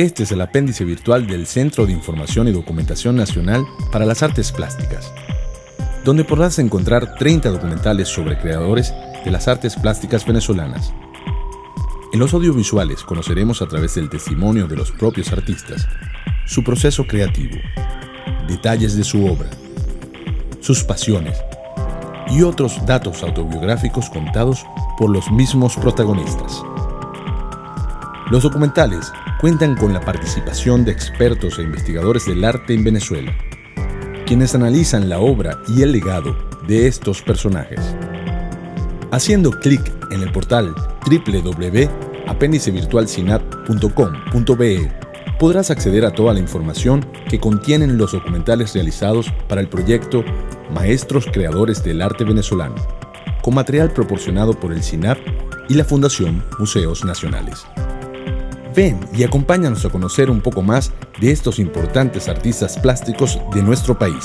Este es el apéndice virtual del Centro de Información y Documentación Nacional para las Artes Plásticas, donde podrás encontrar 30 documentales sobre creadores de las artes plásticas venezolanas. En los audiovisuales conoceremos a través del testimonio de los propios artistas su proceso creativo, detalles de su obra, sus pasiones y otros datos autobiográficos contados por los mismos protagonistas. Los documentales cuentan con la participación de expertos e investigadores del arte en Venezuela, quienes analizan la obra y el legado de estos personajes. Haciendo clic en el portal www.apéndicevirtualcinat.com.be podrás acceder a toda la información que contienen los documentales realizados para el proyecto Maestros Creadores del Arte Venezolano, con material proporcionado por el CINAP y la Fundación Museos Nacionales. Ven y acompáñanos a conocer un poco más de estos importantes artistas plásticos de nuestro país.